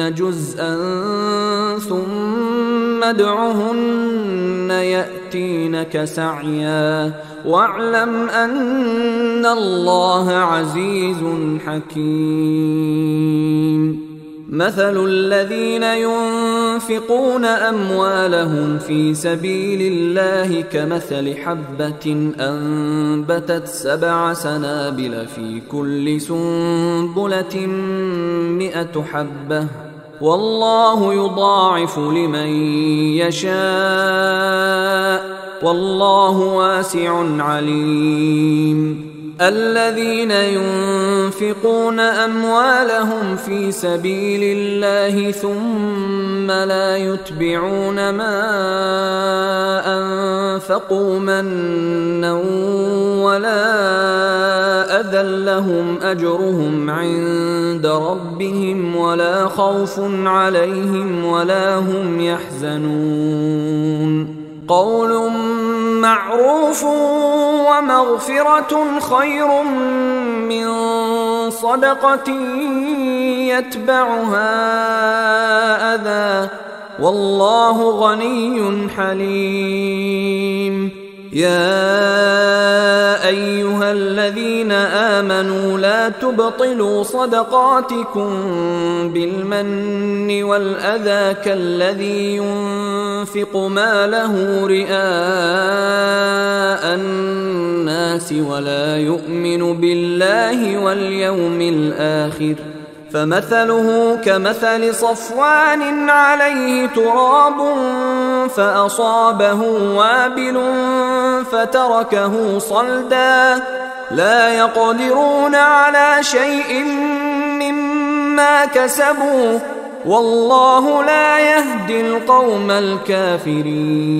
جزءا ثم ادعهن يأتينك سعيا. واعلم أن الله عزيز حكيم. مثل الذين ينفقون أموالهم في سبيل الله كمثل حبة أنبتت سبع سنابل في كل سنبلة مئة حبة. والله يضاعف لمن يشاء. والله واسع عليم. الذين ينفقون أموالهم في سبيل الله ثم لا يتبعون ما أنفقوا منا اذى لهم أجرهم عند ربهم ولا خوف عليهم ولا هم يحزنون. قول معروف ومغفرة خير من صدقة يتبعها أذى. والله غني حليم. يا أيها الذين آمنوا لا تبطلوا صدقاتكم بالمن والأذى كالذي ينفق ماله رئاء الناس ولا يؤمن بالله واليوم الآخر فمثله كمثل صفوان عليه تراب فأصابه وابل فتركه صلدا. لا يقدرون على شيء مما كسبوا. والله لا يهدي القوم الكافرين.